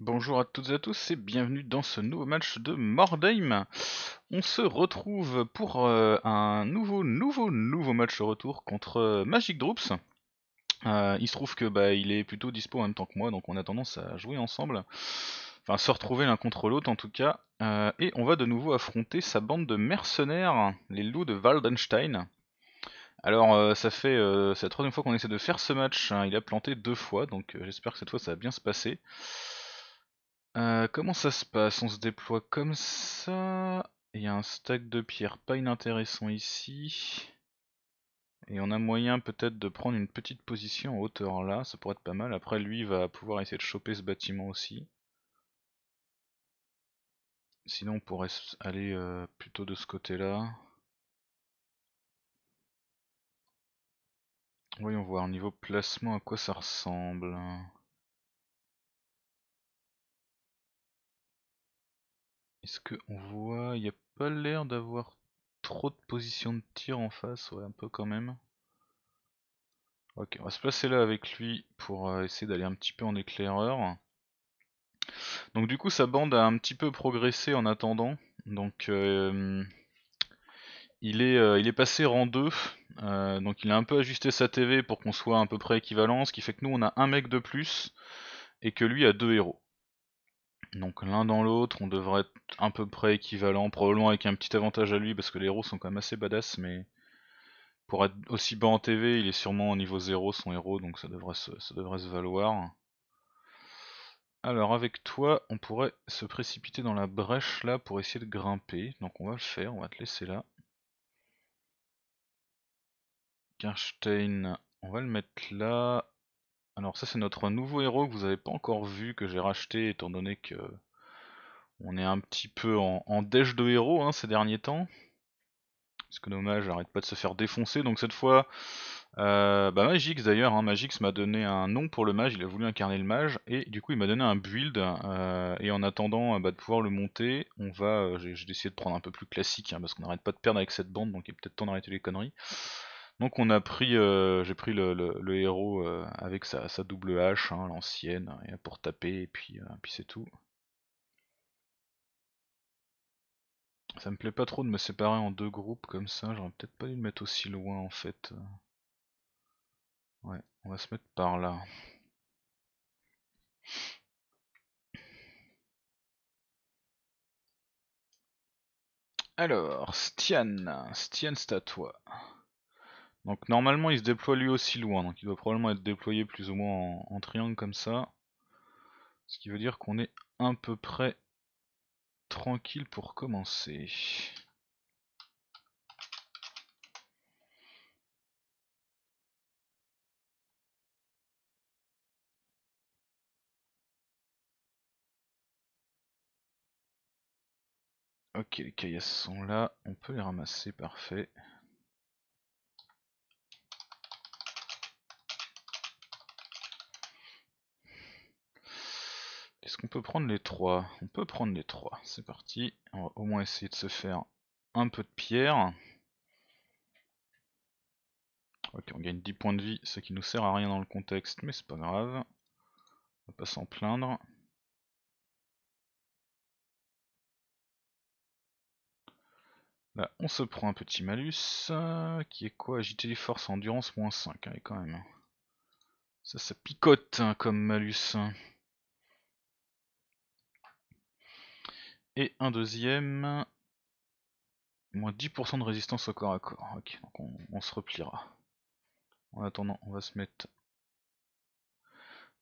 Bonjour à toutes et à tous et bienvenue dans ce nouveau match de Mordheim. On se retrouve pour euh, un nouveau, nouveau, nouveau match retour contre euh, Magic Droops. Euh, il se trouve que bah, il est plutôt dispo en même temps que moi, donc on a tendance à jouer ensemble. Enfin, se retrouver l'un contre l'autre en tout cas. et on va de nouveau affronter sa bande de mercenaires, les loups de Waldenstein. Alors ça fait la troisième fois qu'on essaie de faire ce match, hein. il a planté deux fois, donc j'espère que cette fois ça va bien se passer. Euh, comment ça se passe? On se déploie comme ça. Il y a un stack de pierres pas inintéressant ici. Et on a moyen peut-être de prendre une petite position en hauteur là, ça pourrait être pas mal. Après lui va pouvoir essayer de choper ce bâtiment aussi. Sinon on pourrait aller euh, plutôt de ce côté là. Voyons voir, niveau placement à quoi ça ressemble? Est-ce qu'on voit... Il n'y a pas l'air d'avoir trop de positions de tir en face, ouais un peu quand même. Ok, on va se placer là avec lui pour euh, essayer d'aller un petit peu en éclaireur. Donc du coup sa bande a un petit peu progressé en attendant. Donc euh, il, est, euh, il est passé rang 2. donc il a un peu ajusté sa TV pour qu'on soit à peu près équivalent. Ce qui fait que nous on a un mec de plus et que lui a deux héros. Donc l'un dans l'autre, on devrait être à peu près équivalent, probablement avec un petit avantage à lui parce que les héros sont quand même assez badass, mais pour être aussi bas en TV, il est sûrement au niveau 0 son héros, donc ça devrait se, valoir. Alors avec toi, on pourrait se précipiter dans la brèche là pour essayer de grimper, donc on va le faire, on va te laisser là. Karstein, on va le mettre là, alors ça c'est notre nouveau héros que vous n'avez pas encore vu, que j'ai racheté étant donné que on est un petit peu en, en de héros hein, ces derniers temps. Parce que nos mages n'arrêtent pas de se faire défoncer, donc cette fois, euh, bah Magix d'ailleurs, hein, Magix m'a donné un nom pour le mage, il a voulu incarner le mage, et du coup il m'a donné un build, euh, et en attendant bah, de pouvoir le monter, on va, euh, j'ai décidé de prendre un peu plus classique, hein, parce qu'on n'arrête pas de perdre avec cette bande, donc il est peut-être temps d'arrêter les conneries. Donc on a pris, euh, j'ai pris le, héros euh, avec sa, double hache, hein, l'ancienne, pour taper et puis, euh, puis c'est tout. Ça me plaît pas trop de me séparer en deux groupes comme ça, j'aurais peut-être pas dû le mettre aussi loin en fait. Ouais, on va se mettre par là. Alors, Stian, Stian c'est à toi. Donc normalement il se déploie lui aussi loin, donc il doit probablement être déployé plus ou moins en, triangle comme ça. Ce qui veut dire qu'on est à peu près tranquille pour commencer. Ok, les caillasses sont là, on peut les ramasser, parfait. Est-ce qu'on peut prendre les trois? On peut prendre les trois, c'est parti. On va au moins essayer de se faire un peu de pierre. Ok, on gagne 10 points de vie, ce qui nous sert à rien dans le contexte, mais c'est pas grave. On va pas s'en plaindre. Là, on se prend un petit malus, qui est quoi? Agilité, force, endurance, moins 5, hein, quand même. Ça, ça picote hein, comme malus. Et un deuxième, moins 10% de résistance au corps à corps. Ok, donc on, se repliera. En attendant, on va se mettre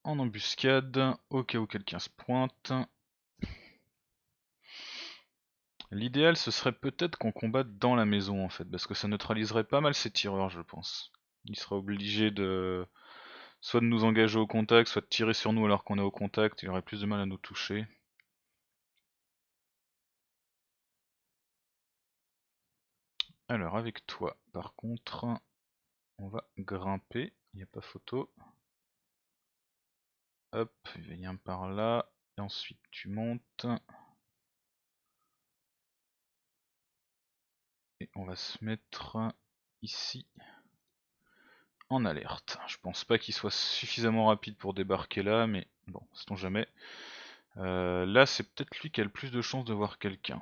en embuscade, au cas où quelqu'un se pointe. L'idéal ce serait peut-être qu'on combatte dans la maison en fait, parce que ça neutraliserait pas mal ces tireurs je pense. Il serait obligé de soit de nous engager au contact, soit de tirer sur nous alors qu'on est au contact, il aurait plus de mal à nous toucher. Alors avec toi, par contre, on va grimper, il n'y a pas photo. Hop, viens par là, et ensuite tu montes. Et on va se mettre ici en alerte. Je pense pas qu'il soit suffisamment rapide pour débarquer là, mais bon, sait-on jamais. Euh, là, c'est peut-être lui qui a le plus de chances de voir quelqu'un.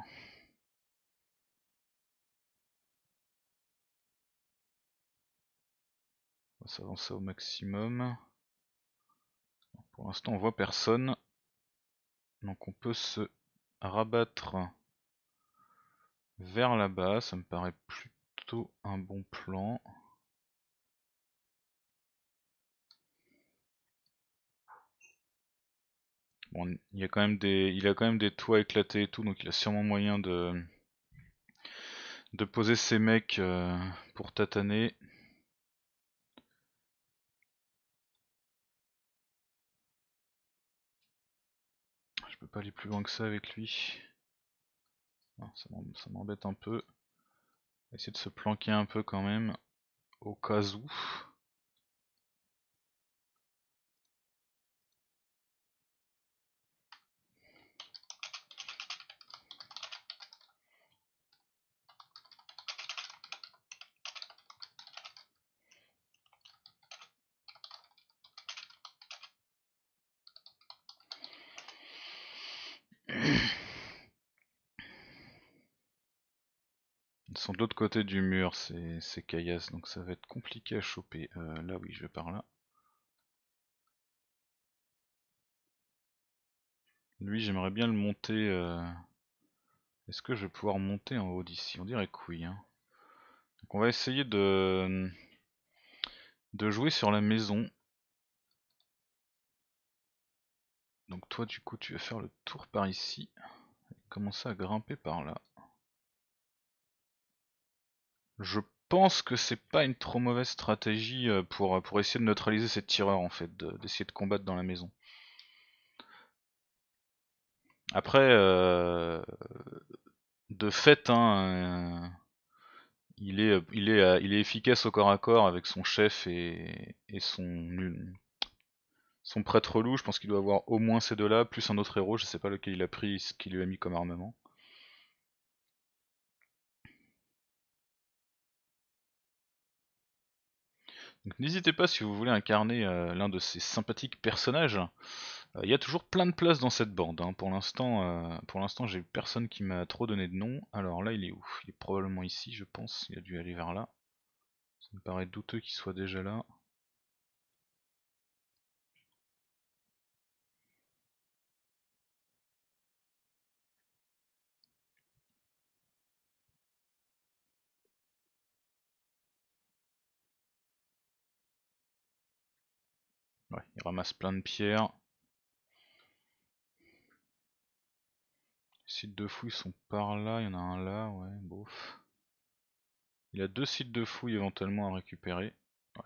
S'avancer au maximum. Pour l'instant, on voit personne. Donc on peut se rabattre vers là-bas, ça me paraît plutôt un bon plan. Il, y a quand même des, il a quand même des toits éclatés et tout, donc il a sûrement moyen de, de poser ses mecs euh, pour tataner. Je peux aller plus loin que ça avec lui. ça m'embête un peu. On va essayer de se planquer un peu quand même, au cas où. De l'autre côté du mur, ces caillasses, donc ça va être compliqué à choper. Euh, là oui, je vais par là. Lui, j'aimerais bien le monter. Euh, est-ce que je vais pouvoir monter en haut d'ici? On dirait que oui. Hein. On va essayer de... de jouer sur la maison. Donc toi du coup tu vas faire le tour par ici. Et commencer à grimper par là. Je pense que c'est pas une trop mauvaise stratégie euh, pour, pour essayer de neutraliser cette tireur en fait, d'essayer de, combattre dans la maison. Après, euh, de fait, hein, euh, il, est, efficace au corps à corps avec son chef et, et son, son prêtre loup. Je pense qu'il doit avoir au moins ces deux-là, plus un autre héros. Je sais pas lequel il a pris, ce qu'il lui a mis comme armement. N'hésitez pas si vous voulez incarner euh, l'un de ces sympathiques personnages. Euh, il y a toujours plein de places dans cette bande. Hein. Pour l'instant, euh, pour l'instant, j'ai personne qui m'a trop donné de nom. Alors là, il est où? Il est probablement ici, je pense. Il a dû aller vers là. Ça me paraît douteux qu'il soit déjà là. Ouais, il ramasse plein de pierres. Les sites de fouilles sont par là, il y en a un là, ouais, bof. Il a deux sites de fouilles éventuellement à récupérer.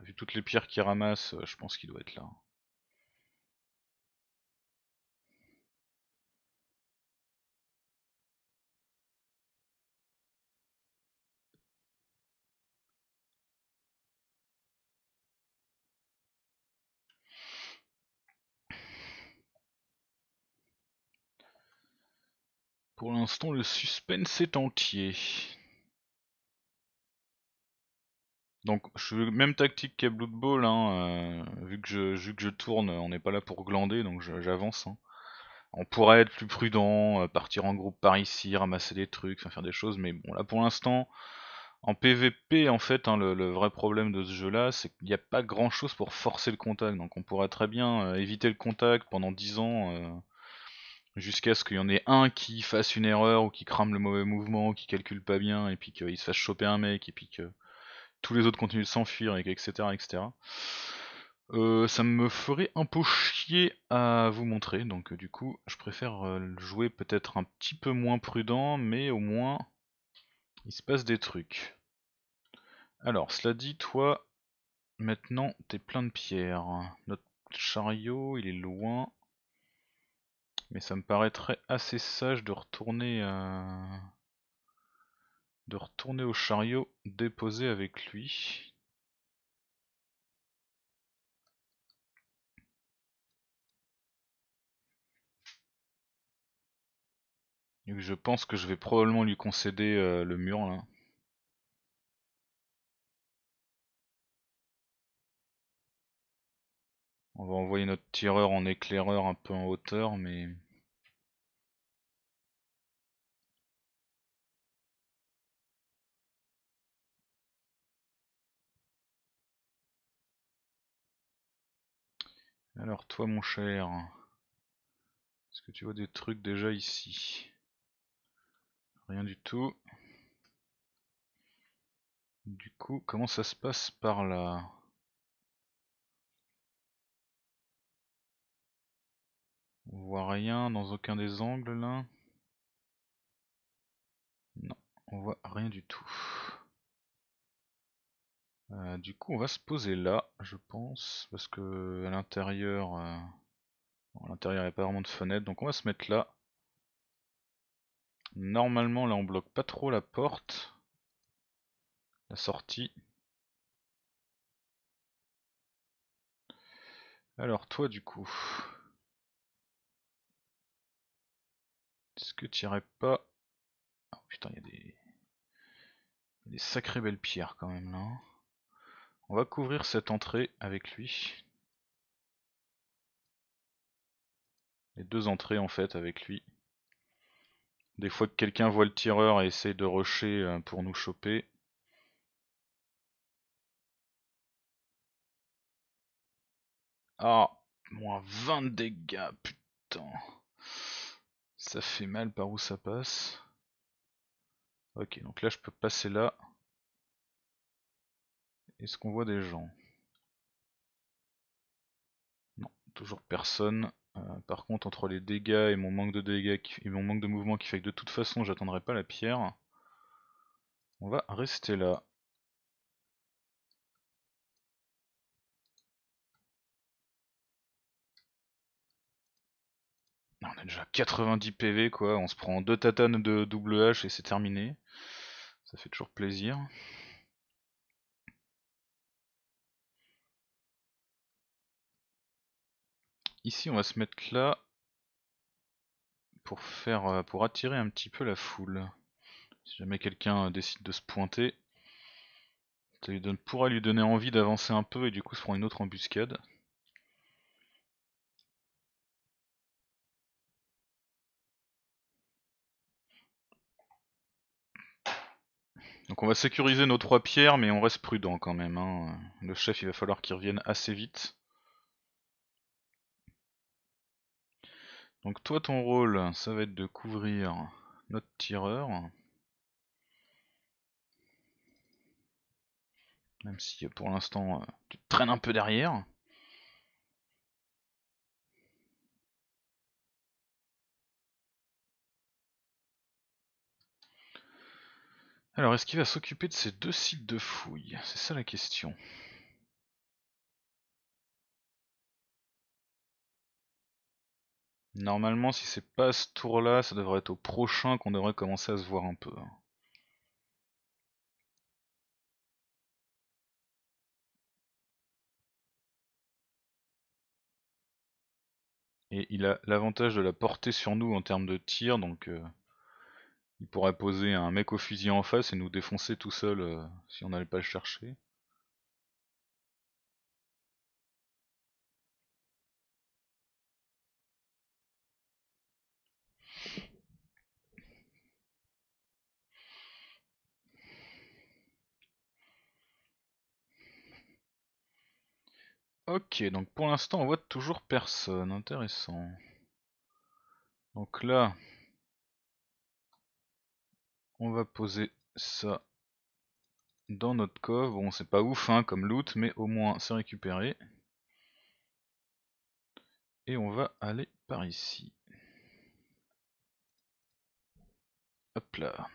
vu toutes les pierres qu'il ramasse, euh, je pense qu'il doit être là. Pour l'instant, le suspense est entier. Donc, je fais même tactique qu'à Blood Bowl, hein, euh, vu, que je, que je tourne, on n'est pas là pour glander, donc j'avance. Hein. On pourrait être plus prudent, euh, partir en groupe par ici, ramasser des trucs, faire des choses, mais bon, là pour l'instant, en PVP, en fait, hein, le, vrai problème de ce jeu-là, c'est qu'il n'y a pas grand-chose pour forcer le contact, donc on pourrait très bien euh, éviter le contact pendant 10 ans jusqu'à ce qu'il y en ait un qui fasse une erreur ou qui crame le mauvais mouvement, ou qui calcule pas bien, et puis qu'il se fasse choper un mec, et puis que tous les autres continuent de s'enfuir, et etc. etc. Euh, ça me ferait un peu chier à vous montrer, donc euh, du coup je préfère euh, jouer peut-être un petit peu moins prudent, mais au moins il se passe des trucs. Alors, cela dit, toi, maintenant t'es plein de pierres. Notre chariot, il est loin. Mais ça me paraîtrait assez sage de retourner euh, de retourner au chariot déposé avec lui. je pense que je vais probablement lui concéder euh, le mur là. On va envoyer notre tireur en éclaireur un peu en hauteur, mais... Alors toi mon cher, est-ce que tu vois des trucs déjà ici? Rien du tout. Du coup, comment ça se passe par là? On voit rien dans aucun des angles là Non, on voit rien du tout. Euh, du coup, on va se poser là, je pense, parce que à l'intérieur, euh, à l'intérieur il n'y a pas vraiment de fenêtre, donc on va se mettre là. Normalement, là, on bloque pas trop la porte, la sortie. Alors toi, du coup, est-ce que tu irais pas? Oh putain, il y a des, des sacrées belles pierres quand même là. On va couvrir cette entrée avec lui. Les deux entrées en fait avec lui. Des fois que quelqu'un voit le tireur et essaye de rusher euh, pour nous choper. Ah, moins 20 dégâts, putain. Ça fait mal par où ça passe. Ok, donc là je peux passer là. Est-ce qu'on voit des gens? Non, toujours personne. Euh, par contre, entre les dégâts et mon manque de dégâts et mon manque de mouvement qui fait que de toute façon j'attendrai pas la pierre, on va rester là. On a déjà 90 PV quoi, on se prend deux tatanes de double H et c'est terminé. Ça fait toujours plaisir. Ici on va se mettre là pour faire euh, pour attirer un petit peu la foule. Si jamais quelqu'un décide de se pointer, ça lui pourra lui donner envie d'avancer un peu et du coup se prend une autre embuscade. Donc on va sécuriser nos trois pierres mais on reste prudent quand même. Hein. Le chef il va falloir qu'il revienne assez vite. Donc toi ton rôle, ça va être de couvrir notre tireur. Même si pour l'instant euh, tu traînes un peu derrière. Alors est-ce qu'il va s'occuper de ces deux sites de fouilles? C'est ça la question. Normalement, si c'est pas ce tour-là, ça devrait être au prochain qu'on devrait commencer à se voir un peu. Et il a l'avantage de la portée sur nous en termes de tir, donc euh, il pourrait poser un mec au fusil en face et nous défoncer tout seul euh, si on n'allait pas le chercher. Ok, donc pour l'instant on voit toujours personne, intéressant. Donc là, on va poser ça dans notre coffre. Bon, c'est pas ouf hein, comme loot, mais au moins c'est récupéré. Et on va aller par ici. Hop là.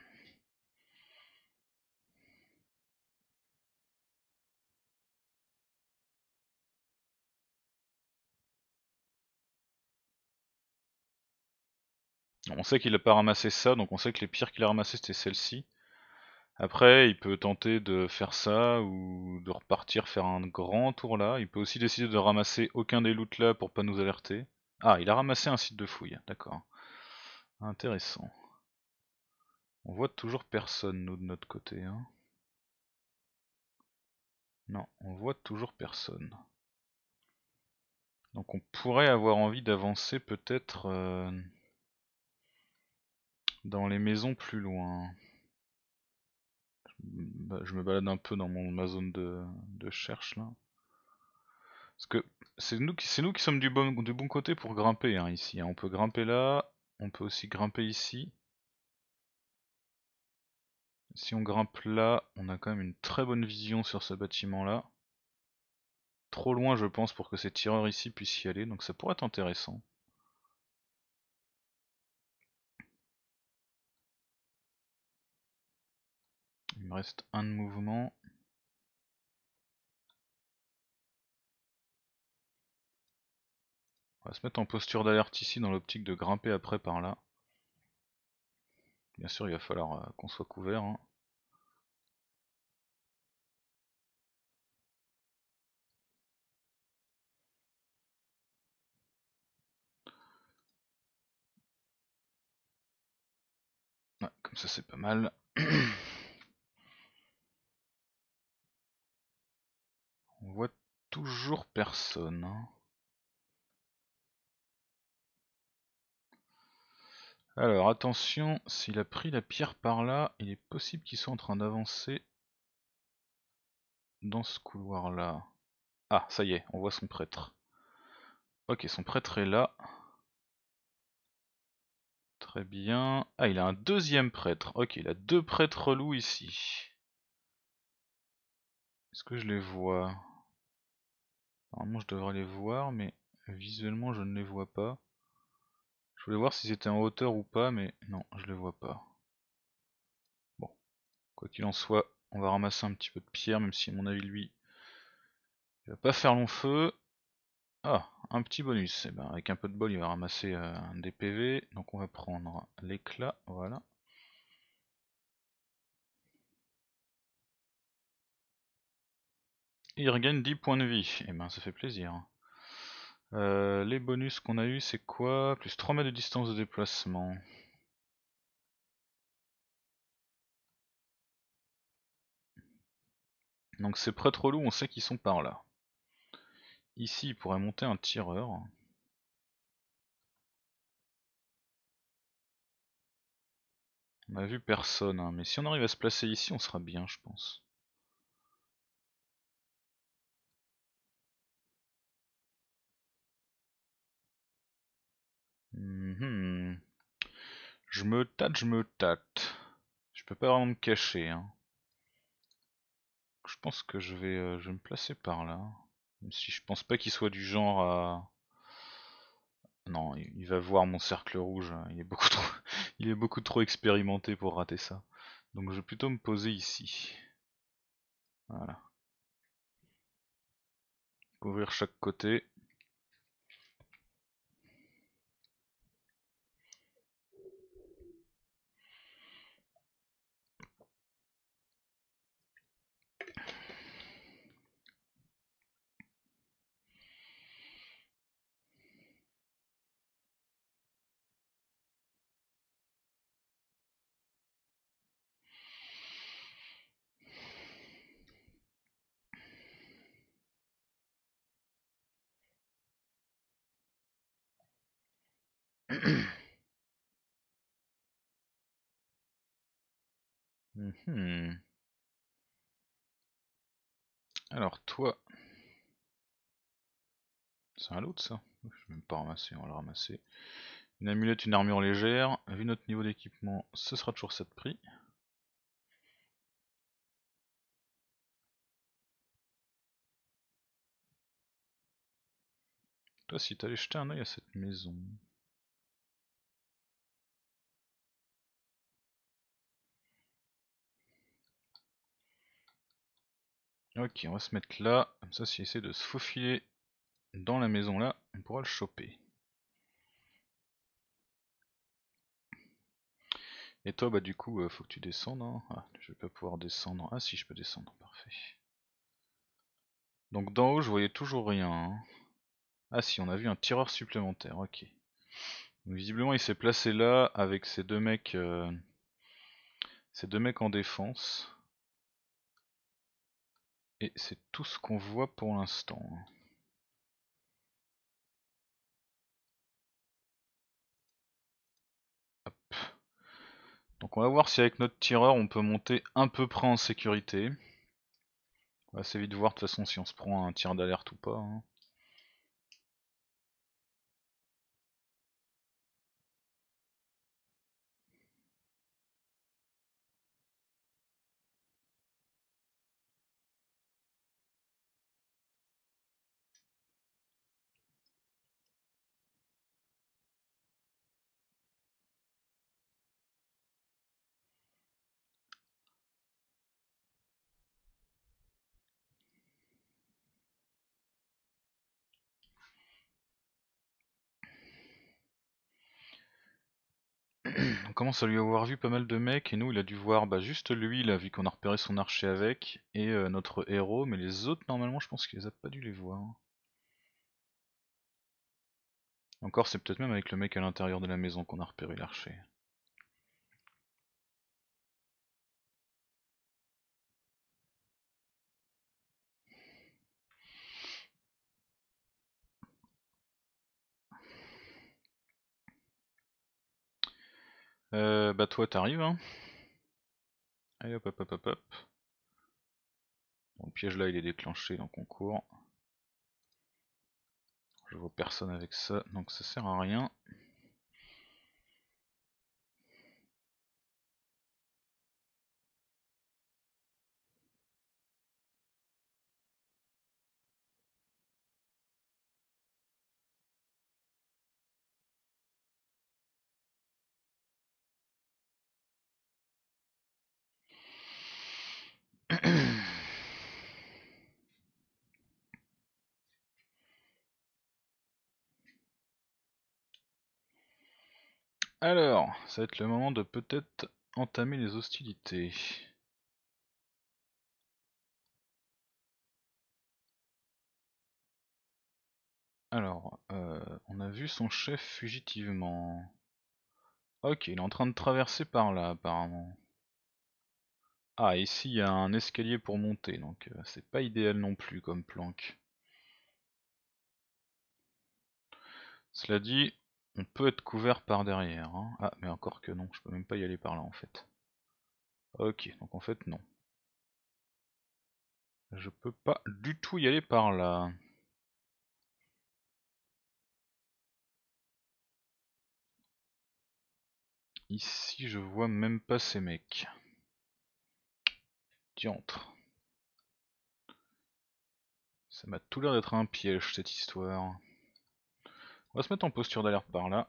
On sait qu'il a pas ramassé ça, donc on sait que les pires qu'il a ramassé c'était celle-ci. Après, il peut tenter de faire ça ou de repartir faire un grand tour là. Il peut aussi décider de ramasser aucun des loots là pour pas nous alerter. Ah, il a ramassé un site de fouille, d'accord. Intéressant. On voit toujours personne nous de notre côté. Hein. Non, on voit toujours personne. Donc on pourrait avoir envie d'avancer peut-être... Euh, dans les maisons plus loin. Je me balade un peu dans mon, ma zone de, de cherche là. Parce que c'est nous, qui- nous qui sommes du bon, du bon côté pour grimper hein, ici. hein. On peut grimper là, on peut aussi grimper ici. Si on grimpe là, on a quand même une très bonne vision sur ce bâtiment là. Trop loin je pense pour que ces tireurs ici puissent y aller, donc ça pourrait être intéressant. Me reste un de mouvement. On va se mettre en posture d'alerte ici dans l'optique de grimper après par là. Bien sûr il va falloir euh, qu'on soit couvert. hein. Comme ça c'est pas mal. On voit toujours personne. hein. Alors attention, s'il a pris la pierre par là, il est possible qu'il soit en train d'avancer dans ce couloir là. Ah, ça y est, on voit son prêtre. Ok, son prêtre est là. Très bien. Ah, il a un deuxième prêtre. Ok, il a deux prêtres relous ici. Est-ce que je les vois? Normalement, je devrais les voir, mais visuellement, je ne les vois pas. Je voulais voir s'ils étaient en hauteur ou pas, mais non, je les vois pas. Bon, quoi qu'il en soit, on va ramasser un petit peu de pierre, même si à mon avis, lui, il va pas faire long feu. Ah, un petit bonus. Eh ben, avec un peu de bol, il va ramasser euh, des. Donc on va prendre l'éclat, voilà. Il regagne 10 points de vie. Et ben ça fait plaisir. Euh, les bonus qu'on a eu c'est quoi? Plus 3 mètres de distance de déplacement. Donc ces prêtres loups on sait qu'ils sont par là. Ici il pourrait monter un tireur. On a vu personne, hein, mais si on arrive à se placer ici on sera bien je pense. Mhm. Je me tâte, je me tâte. Je peux pas vraiment me cacher. Hein. Je pense que je vais, euh, je me placer par là. Même si je pense pas qu'il soit du genre à... Non, il va voir mon cercle rouge. Il est beaucoup trop, il est beaucoup trop expérimenté pour rater ça. Donc je vais plutôt me poser ici. Voilà. Couvrir chaque côté. Mhm. Alors toi, c'est un loot ça Je vais même pas ramasser, on va le ramasser. Une amulette, une armure légère. Vu notre niveau d'équipement, ce sera toujours ça de prix. Toi, si t'allais jeter un oeil à cette maison. Ok, on va se mettre là. Comme ça, s'il essaie de se faufiler dans la maison là, on pourra le choper. Et toi, bah du coup, euh, faut que tu descendes. Hein. Ah, je vais pas pouvoir descendre. Ah si, je peux descendre, parfait. Donc d'en haut, je voyais toujours rien. hein. Ah si, on a vu un tireur supplémentaire, ok. Donc, visiblement, il s'est placé là avec ces deux mecs, euh, deux mecs en défense. Et c'est tout ce qu'on voit pour l'instant. hein. Donc on va voir si avec notre tireur on peut monter un peu près en sécurité. On va assez vite voir de toute façon si on se prend un tir d'alerte ou pas. hein. Commence à lui avoir vu pas mal de mecs et nous il a dû voir bah, juste lui là vu qu'on a repéré son archer avec et euh, notre héros mais les autres normalement je pense qu'il les a pas dû les voir. Encore c'est peut-être même avec le mec à l'intérieur de la maison qu'on a repéré l'archer. Euh, bah toi t'arrives hein. Allez hop hop hop hop hop. le piège là il est déclenché donc on court. Je vois personne avec ça donc ça sert à rien. Alors, ça va être le moment de peut-être entamer les hostilités. Alors, euh, on a vu son chef fugitivement. Ok, il est en train de traverser par là apparemment. Ah, ici il y a un escalier pour monter, donc euh, c'est pas idéal non plus comme planque. Cela dit, on peut être couvert par derrière. Hein. Ah, mais encore que non, je peux même pas y aller par là en fait. Ok, donc en fait non. Je peux pas du tout y aller par là. Ici, je vois même pas ces mecs. Diantre. Ça m'a tout l'air d'être un piège cette histoire. On va se mettre en posture d'alerte par là.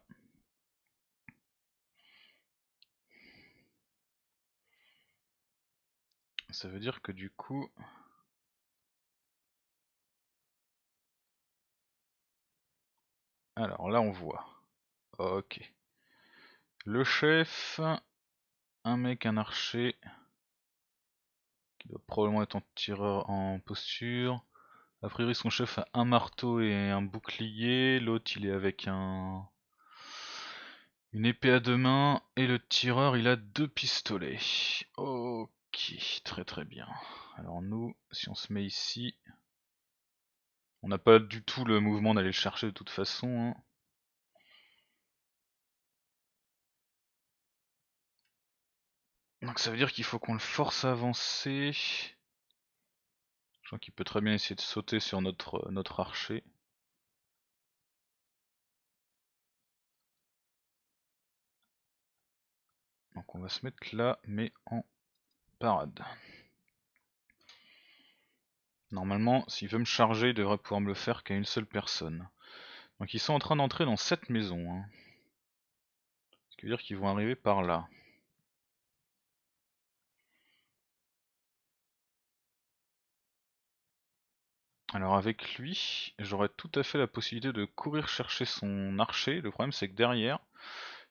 Ça veut dire que du coup... Alors là on voit. Ok. Le chef, un mec, un archer, qui doit probablement être en tireur en posture. A priori son chef a un marteau et un bouclier, l'autre il est avec un une épée à deux mains et le tireur il a deux pistolets. Ok, très très bien. Alors nous, si on se met ici, on n'a pas du tout le mouvement d'aller le chercher de toute façon. Hein. Donc ça veut dire qu'il faut qu'on le force à avancer. Je crois qu'il peut très bien essayer de sauter sur notre, euh, notre archer. Donc on va se mettre là, mais en parade. Normalement, s'il veut me charger, il devrait pouvoir me le faire qu'à une seule personne. Donc ils sont en train d'entrer dans cette maison. Hein. Ce qui veut dire qu'ils vont arriver par là. Alors avec lui, j'aurais tout à fait la possibilité de courir chercher son archer. Le problème c'est que derrière,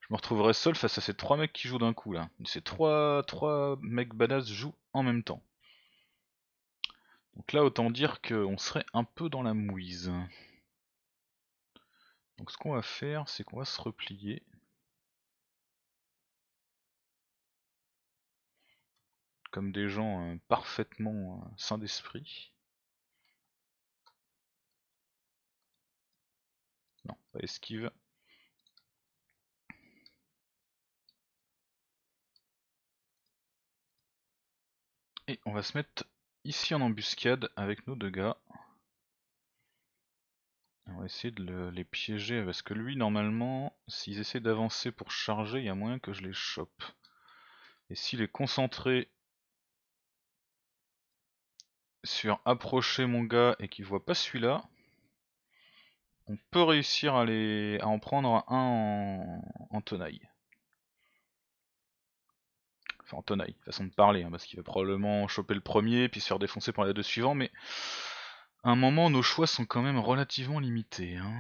je me retrouverai seul face à ces trois mecs qui jouent d'un coup là. Ces trois, trois mecs badass jouent en même temps. Donc là autant dire qu'on serait un peu dans la mouise. Donc ce qu'on va faire, c'est qu'on va se replier. Comme des gens euh, parfaitement euh, sains d'esprit. Non, pas esquive. Et on va se mettre ici en embuscade avec nos deux gars. On va essayer de les piéger parce que lui normalement s'ils essaient d'avancer pour charger il y a moyen que je les chope. Et s'il est concentré sur approcher mon gars et qu'il voit pas celui-là, on peut réussir à, en prendre un en, en tenaille. Enfin, en tenaille, façon de parler, hein, parce qu'il va probablement choper le premier, puis se faire défoncer par les deux suivants, mais à un moment, nos choix sont quand même relativement limités. Hein.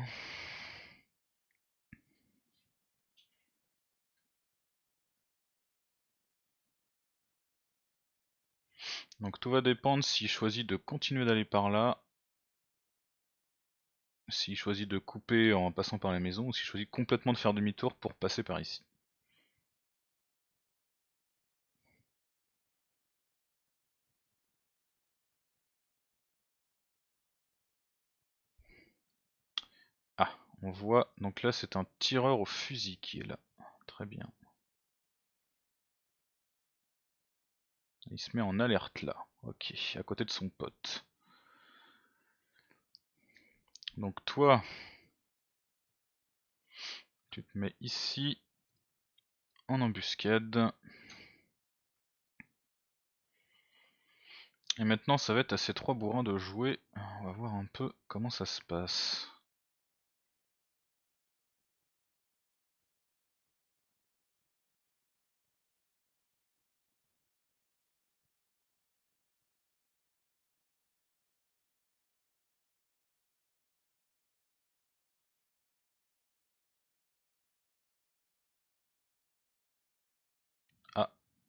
Donc tout va dépendre s'il choisit de continuer d'aller par là s'il choisit de couper en passant par la maison, ou s'il choisit complètement de faire demi-tour pour passer par ici. Ah, on voit, donc là c'est un tireur au fusil qui est là. Très bien. Il se met en alerte là. Ok, à côté de son pote. Donc toi, tu te mets ici en embuscade. Et maintenant ça va être à ces trois bourrins de jouer. On va voir un peu comment ça se passe.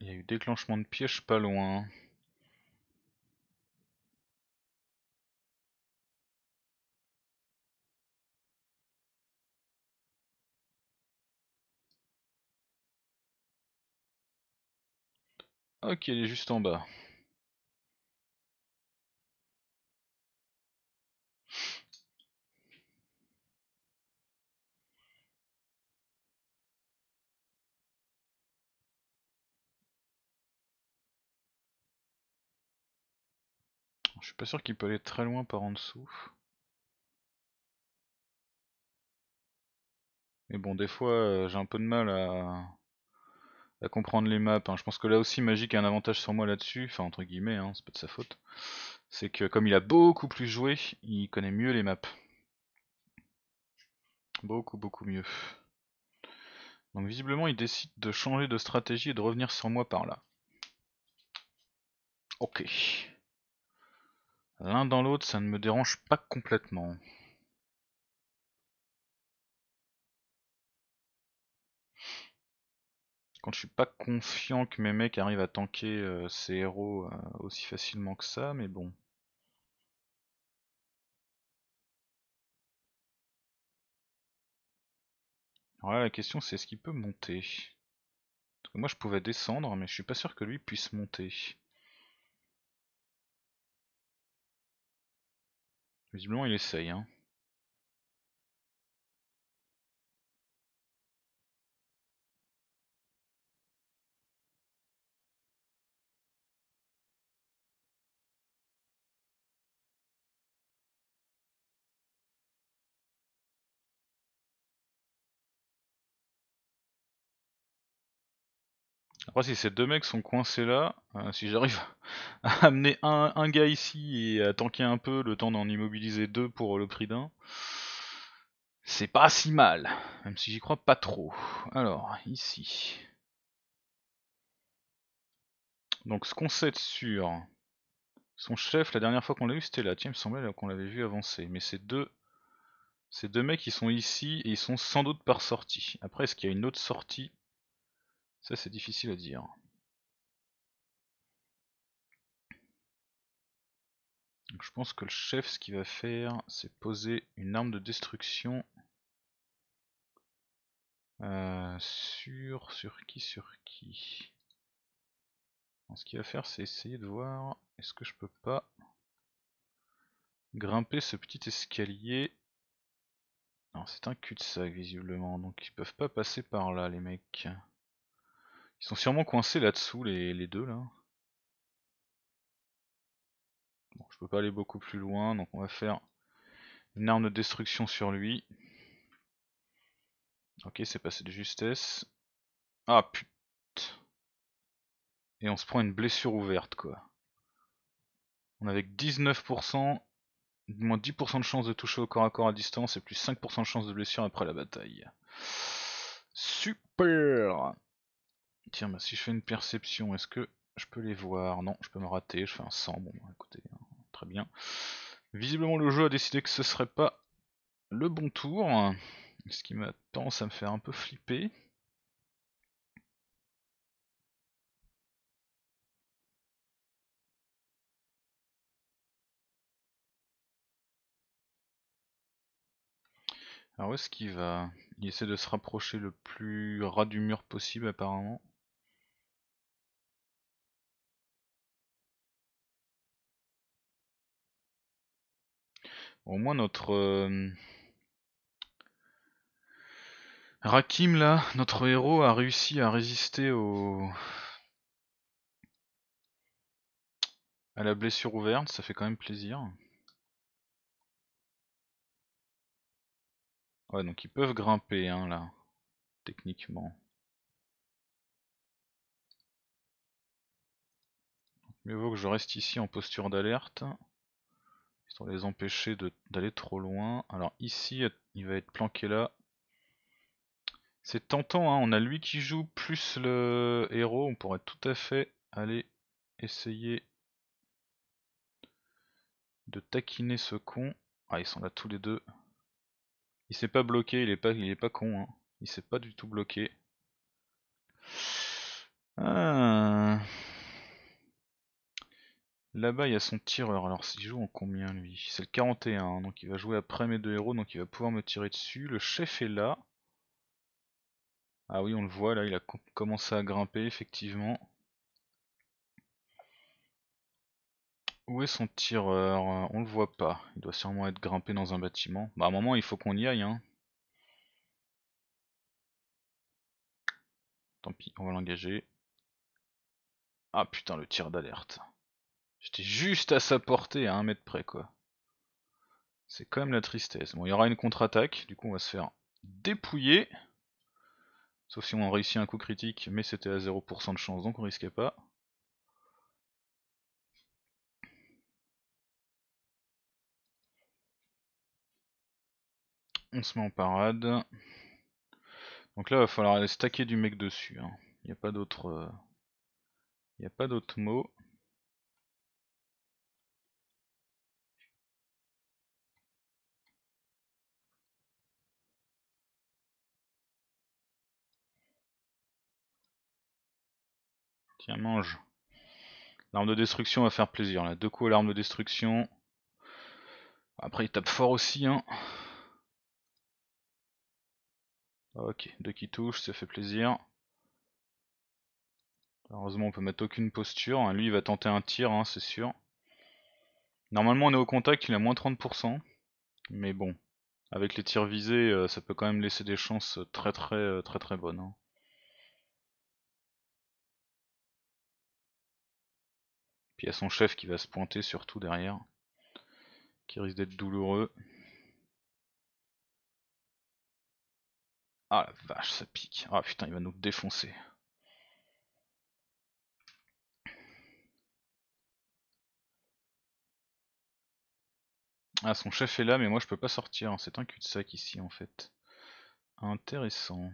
Il y a eu déclenchement de piège pas loin. Ok, il est juste en bas. Suis pas sûr qu'il peut aller très loin par en dessous. Mais bon, des fois, euh, j'ai un peu de mal à, à comprendre les maps. hein. Je pense que là aussi, Magic a un avantage sur moi là-dessus. Enfin, entre guillemets, hein, c'est pas de sa faute. C'est que comme il a beaucoup plus joué, il connaît mieux les maps. Beaucoup, beaucoup mieux. Donc visiblement, il décide de changer de stratégie et de revenir sur moi par là. Ok. L'un dans l'autre, ça ne me dérange pas complètement. Quand je suis pas confiant que mes mecs arrivent à tanker euh, ces héros euh, aussi facilement que ça, mais bon. Alors là, la question c'est est-ce qu'il peut monter? Moi je pouvais descendre, mais je suis pas sûr que lui puisse monter. Visiblement il essaye. Hein. Après si ces deux mecs sont coincés là, euh, si j'arrive à amener un, gars ici et à tanker un peu le temps d'en immobiliser deux pour le prix d'un, c'est pas si mal, même si j'y crois pas trop. Alors, ici. Donc ce qu'on sait sur son chef, la dernière fois qu'on l'a eu c'était là, tiens il me semblait qu'on l'avait vu avancer, mais ces deux... Ces deux mecs ils sont ici et ils sont sans doute par sortie. Après est-ce qu'il y a une autre sortie? Ça c'est difficile à dire. je pense que le chef ce qu'il va faire c'est poser une arme de destruction euh, sur sur qui sur qui? ce qu'il va faire c'est essayer de voir est-ce que je peux pas grimper ce petit escalier? c'est un cul-de-sac visiblement donc ils peuvent pas passer par là les mecs. Ils sont sûrement coincés là-dessous, les, deux là. Bon, je peux pas aller beaucoup plus loin, donc on va faire une arme de destruction sur lui. Ok, c'est passé de justesse. Ah putain. Et on se prend une blessure ouverte quoi. On a avec 19%, moins 10% de chance de toucher au corps à corps à distance et plus 5% de chance de blessure après la bataille. Super Tiens, bah, si je fais une perception, est-ce que je peux les voir? Non, je peux me rater, je fais un 100, bon bah, écoutez, hein, très bien. Visiblement le jeu a décidé que ce serait pas le bon tour, ce qui m'a tendance à me faire un peu flipper. Alors où est-ce qu'il va? Il essaie de se rapprocher le plus ras du mur possible apparemment. Au moins notre... euh, Rakim là, notre héros a réussi à résister au... à la blessure ouverte, ça fait quand même plaisir. Ouais, donc ils peuvent grimper hein, là, techniquement. Mieux vaut que je reste ici en posture d'alerte, les empêcher d'aller trop loin. Alors ici, il va être planqué là. C'est tentant, hein, on a lui qui joue plus le héros, on pourrait tout à fait aller essayer de taquiner ce con. Ah, ils sont là tous les deux. Il s'est pas bloqué, il est pas, il est pas con. Hein. Il s'est pas du tout bloqué. Ah. Là-bas, il y a son tireur. Alors, s'il joue en combien lui? C'est le 41, hein, donc il va jouer après mes deux héros, donc il va pouvoir me tirer dessus. Le chef est là. Ah oui, on le voit là, il a commencé à grimper effectivement. Où est son tireur? On le voit pas. Il doit sûrement être grimpé dans un bâtiment. Bah à un moment il faut qu'on y aille hein. Tant pis, on va l'engager. Ah putain le tir d'alerte. J'étais juste à sa portée à un mètre près quoi. C'est quand même la tristesse. Bon il y aura une contre-attaque, du coup on va se faire dépouiller. Sauf si on réussit un coup critique, mais c'était à 0% de chance donc on risquait pas. On se met en parade. Donc là, il va falloir aller stacker du mec dessus. Il hein. n'y a pas d'autre... Euh, il a pas d'autre mot. Mange. L'arme de destruction va faire plaisir. Là. Deux coups à l'arme de destruction. Après, il tape fort aussi. Hein. Ok, deux qui touchent, ça fait plaisir. Heureusement on peut mettre aucune posture, hein. lui il va tenter un tir, hein, c'est sûr. Normalement on est au contact, il a moins 30%. Mais bon, avec les tirs visés, euh, ça peut quand même laisser des chances très très euh, très très, bonnes. Puis il y a son chef qui va se pointer surtout derrière, qui risque d'être douloureux. Ah la vache, ça pique. Ah putain, il va nous défoncer. Ah, son chef est là, mais moi je peux pas sortir. C'est un cul-de-sac ici en fait. Intéressant.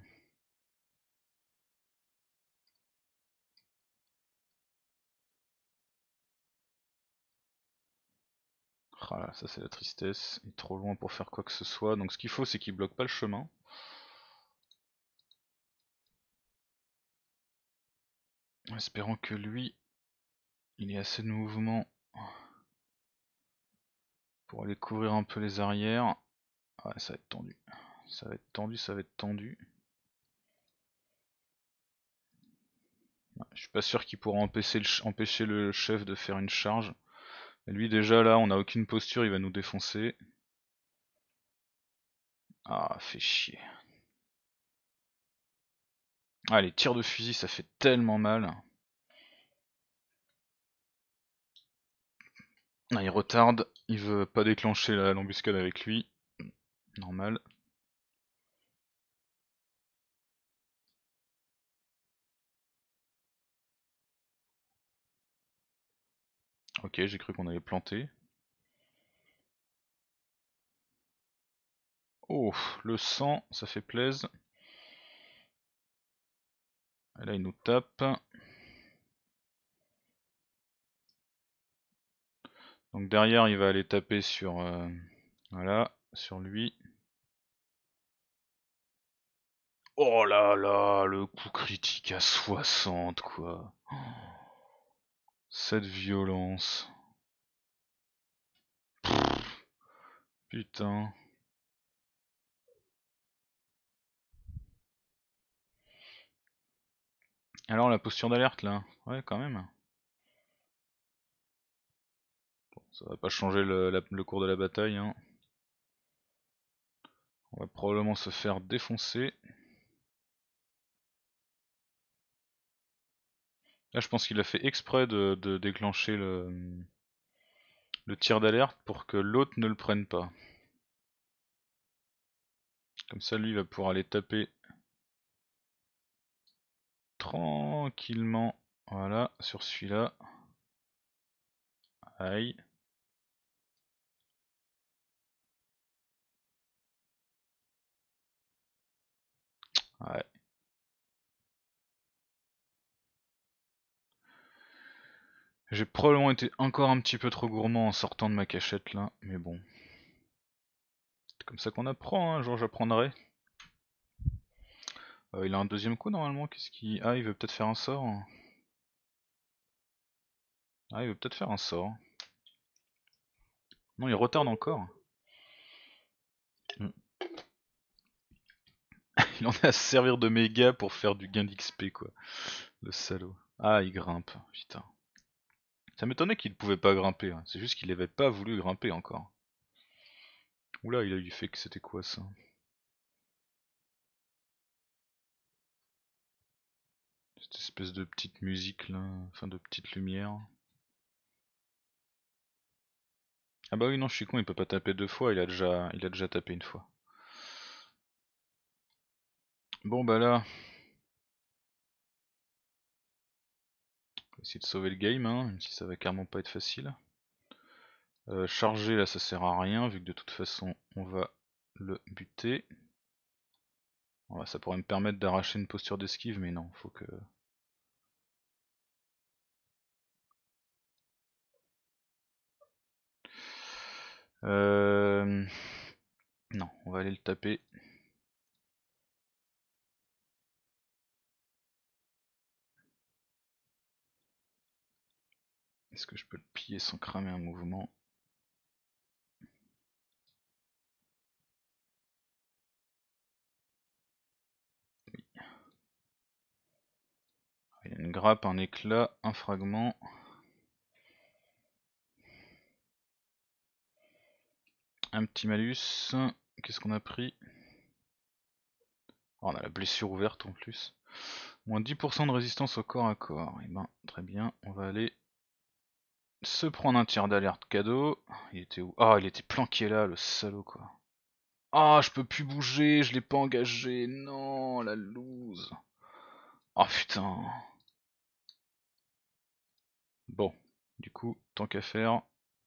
Ah ça c'est la tristesse. Il est trop loin pour faire quoi que ce soit. Donc ce qu'il faut c'est qu'il bloque pas le chemin. espérant que lui, il ait assez de mouvement pour aller couvrir un peu les arrières. Ouais, ça va être tendu. Ça va être tendu, ça va être tendu. je suis pas sûr qu'il pourra empêcher le, empêcher le chef de faire une charge. Lui déjà là, on a aucune posture, il va nous défoncer. Ah, fait chier. Ah, les tirs de fusil, ça fait tellement mal. Ah, il retarde, il veut pas déclencher l'embuscade avec lui. Normal. Ok, j'ai cru qu'on allait planter. Oh, le sang, ça fait plaisir. Et là, il nous tape. Donc derrière, il va aller taper sur, euh, voilà, sur lui. Oh là là, le coup critique à 60 quoi. Cette violence. Putain. Alors la posture d'alerte là, ouais quand même. Bon, ça va pas changer le, cours de la bataille. Hein. On va probablement se faire défoncer. Là je pense qu'il a fait exprès de, déclencher le, le tir d'alerte pour que l'autre ne le prenne pas. Comme ça lui il va pouvoir aller taper tranquillement voilà sur celui-là. Aïe. Ouais. J'ai probablement été encore un petit peu trop gourmand en sortant de ma cachette là, mais bon. C'est comme ça qu'on apprend, hein, genre j'apprendrai. Euh, il a un deuxième coup normalement, qu'est-ce qu'il... Ah, il veut peut-être faire un sort. Ah, il veut peut-être faire un sort. Non, il retarde encore. Hmm. il en a à se servir de méga pour faire du gain d'XP quoi. Le salaud. Ah, il grimpe, putain. Ça m'étonnait qu'il ne pouvait pas grimper, hein. c'est juste qu'il n'avait pas voulu grimper encore. Oula, il a eu fait que c'était quoi ça? Cette espèce de petite musique là, enfin de petite lumière. Ah bah oui non je suis con, il peut pas taper deux fois, il a déjà, il a déjà tapé une fois. Bon bah là, essayer de sauver le game, hein, même si ça va carrément pas être facile. Euh, charger là ça sert à rien vu que de toute façon on va le buter. Ça pourrait me permettre d'arracher une posture d'esquive mais non, faut que... Euh... Non, on va aller le taper. Est-ce que je peux le piller sans cramer un mouvement? Oui. Il y a une grappe, un éclat, un fragment. Un petit malus. Qu'est-ce qu'on a pris? Oh, On a la blessure ouverte en plus. Moins 10% de résistance au corps à corps. Et eh ben très bien, on va aller se prendre un tir d'alerte cadeau. Il était où? Ah, il était planqué là, le salaud quoi. Ah, je peux plus bouger, je l'ai pas engagé. Non, la loose. Oh putain. Bon, du coup, tant qu'à faire,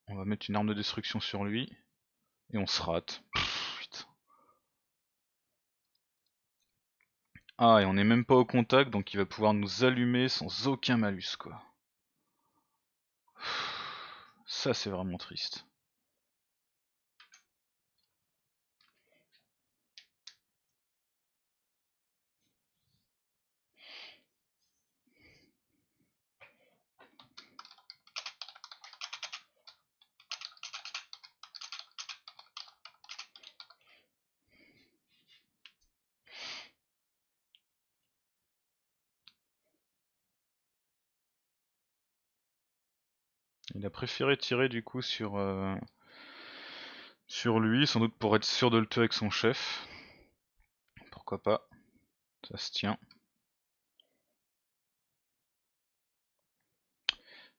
on va mettre une arme de destruction sur lui. Et on se rate. Ah, et on est même pas au contact, donc il va pouvoir nous allumer sans aucun malus quoi. Ça, c'est vraiment triste. Il a préféré tirer du coup sur, euh, sur lui, sans doute pour être sûr de le tuer avec son chef. Pourquoi pas, ça se tient.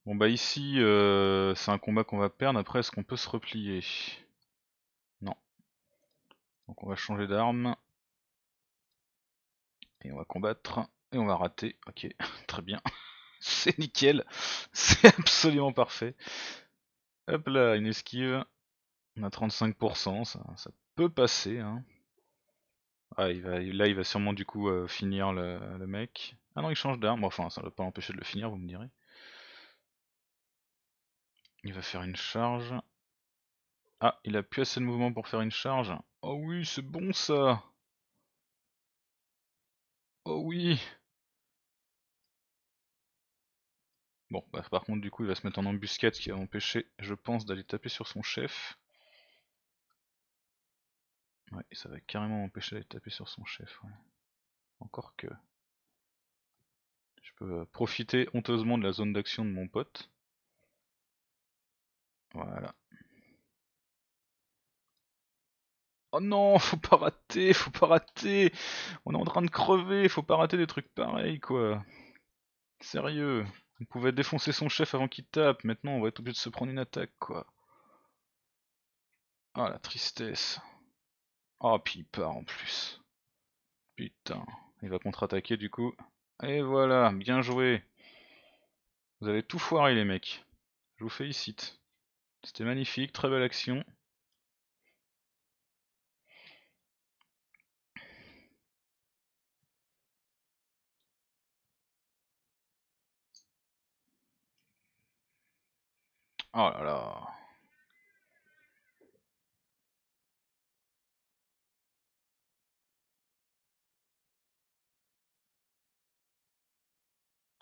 Bon bah ici, euh, c'est un combat qu'on va perdre, après est-ce qu'on peut se replier? Non. Donc on va changer d'arme. Et on va combattre. Et on va rater, ok, très bien. c'est nickel, c'est absolument parfait. Hop là, une esquive, on a 35%, ça, peut passer. Hein. Ah, là il va sûrement du coup euh, finir le, mec. Ah non, il change d'arme, enfin ça ne va pas l'empêcher de le finir, vous me direz. Il va faire une charge. Ah, il a plus assez de mouvement pour faire une charge. Oh oui, c'est bon ça Oh oui Bon, bah, par contre, du coup, il va se mettre en embuscade, ce qui va m'empêcher, je pense, d'aller taper sur son chef. Ouais, ça va carrément m'empêcher d'aller taper sur son chef. Encore que... Je peux profiter honteusement de la zone d'action de mon pote. Voilà. Oh non, faut pas rater, faut pas rater On est en train de crever, faut pas rater des trucs pareils quoi. Sérieux, on pouvait défoncer son chef avant qu'il tape, maintenant on va être obligé de se prendre une attaque quoi. Ah la tristesse. Oh puis il part en plus. Putain, il va contre-attaquer du coup. Et voilà, bien joué. Vous avez tout foiré les mecs. Je vous félicite. C'était magnifique, très belle action. Oh là là.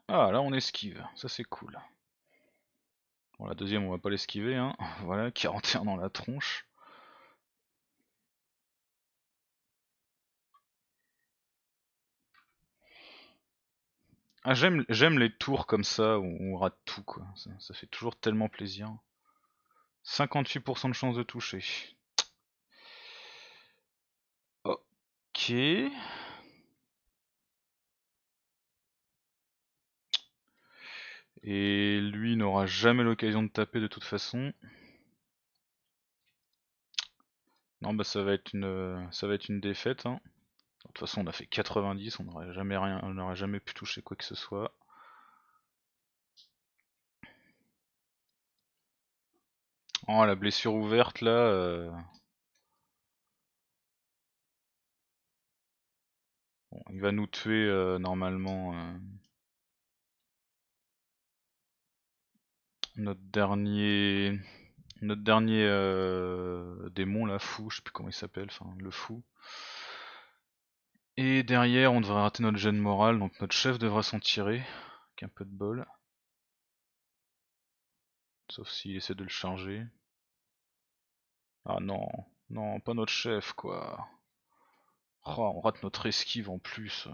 Ah là on esquive, ça c'est cool. Bon la deuxième on va pas l'esquiver hein. Voilà, 41 dans la tronche. Ah j'aime les tours comme ça où on rate tout quoi. Ça, fait toujours tellement plaisir. 58% de chance de toucher. Ok. Et lui n'aura jamais l'occasion de taper de toute façon. Non bah ça va être une ça va être une défaite. Hein. De toute façon on a fait 90, on n'aurait jamais rien, on n'aurait jamais pu toucher quoi que ce soit. Oh la blessure ouverte là. Euh. Bon, il va nous tuer euh, normalement. Euh. Notre dernier. Notre dernier démon là, fou, je sais plus comment il s'appelle, enfin le fou. Et derrière, on devrait rater notre gène moral, donc notre chef devra s'en tirer, avec un peu de bol. Sauf s'il essaie de le charger. Ah non, non, pas notre chef quoi. Oh, on rate notre esquive en plus.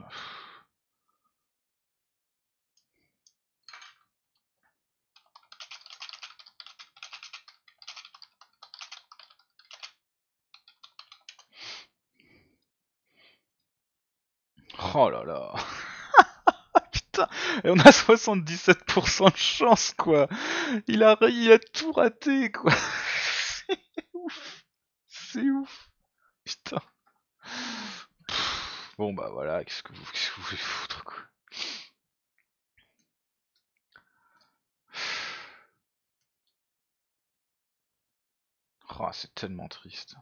Oh là là. Putain, et on a 77% de chance quoi. Il a, il a tout raté quoi. C'est ouf. C'est ouf. Putain. Bon bah voilà, qu'est-ce que vous, qu'est-ce que vous voulez foutre quoi. Oh, c'est tellement triste.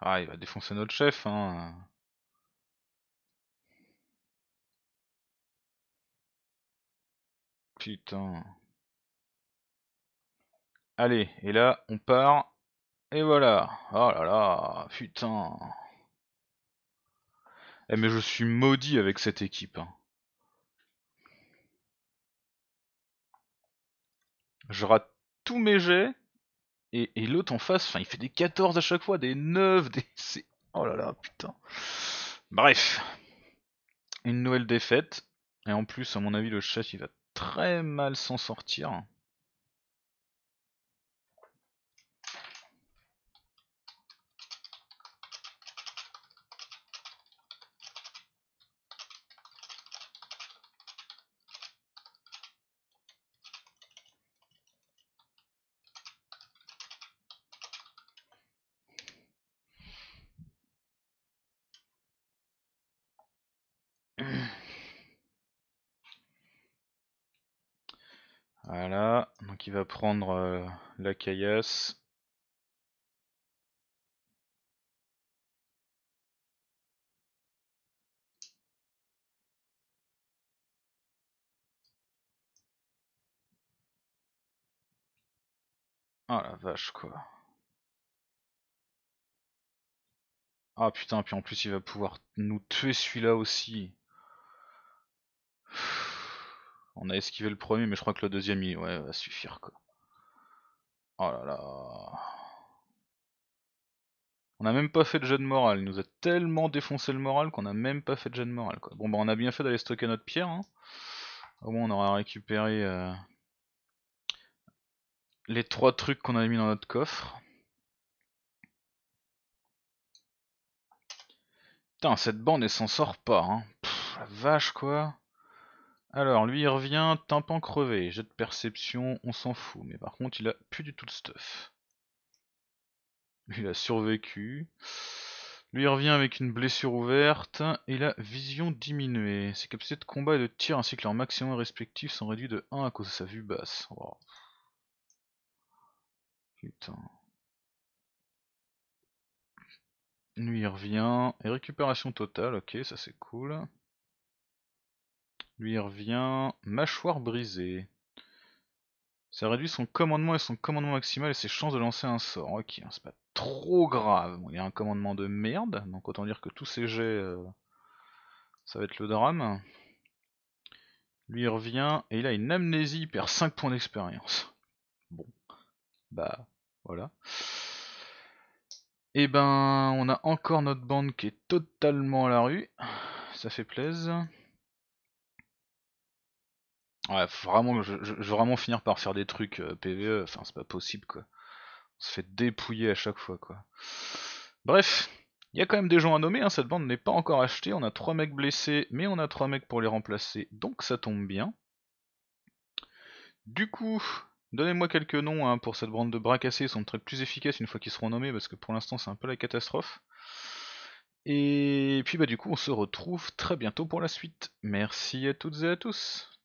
Ah, il va défoncer notre chef, hein. Putain. Allez, et là, on part. Et voilà. Oh là là, putain. Eh mais je suis maudit avec cette équipe. Hein. Je rate tous mes jets. Et, l'autre en face, enfin, il fait des 14 à chaque fois, des 9, des. Oh là là, putain. Bref. Une nouvelle défaite. Et en plus, à mon avis, le chat il va très mal s'en sortir. Va prendre euh, la caillasse. Ah la vache quoi. Ah putain, puis en plus il va pouvoir nous tuer celui-là aussi. On a esquivé le premier, mais je crois que le deuxième, il va suffire quoi. Oh là là. On a même pas fait de jet de morale, il nous a tellement défoncé le moral qu'on a même pas fait de jet de morale. Bon bah on a bien fait d'aller stocker notre pierre, hein. au moins on aura récupéré euh, les trois trucs qu'on avait mis dans notre coffre. Putain cette bande elle s'en sort pas hein. la vache quoi. Alors lui il revient, tympan crevé, jet de perception, on s'en fout, mais par contre il a plus du tout de stuff. Il a survécu. Lui revient avec une blessure ouverte et la vision diminuée. Ses capacités de combat et de tir ainsi que leur maximum respectif sont réduits de 1 à cause de sa vue basse. Putain. Lui il revient. Et récupération totale, ok ça c'est cool. Lui revient. Mâchoire brisée. Ça réduit son commandement et son commandement maximal et ses chances de lancer un sort. Ok, c'est pas trop grave. il y a un commandement de merde, donc autant dire que tous ces jets, euh, ça va être le drame. Lui revient, et il a une amnésie, il perd 5 points d'expérience. Bon, bah voilà. Et eh ben, on a encore notre bande qui est totalement à la rue. Ça fait plaisir. Ouais, vraiment, je, veux vraiment finir par faire des trucs euh, PVE, enfin c'est pas possible quoi. On se fait dépouiller à chaque fois, quoi. Bref, il y a quand même des gens à nommer, hein, cette bande n'est pas encore achetée, on a 3 mecs blessés, mais on a 3 mecs pour les remplacer, donc ça tombe bien. Du coup, donnez-moi quelques noms hein, pour cette bande de bras cassés, ils sont très plus efficaces une fois qu'ils seront nommés, parce que pour l'instant c'est un peu la catastrophe. Et puis bah du coup on se retrouve très bientôt pour la suite. Merci à toutes et à tous.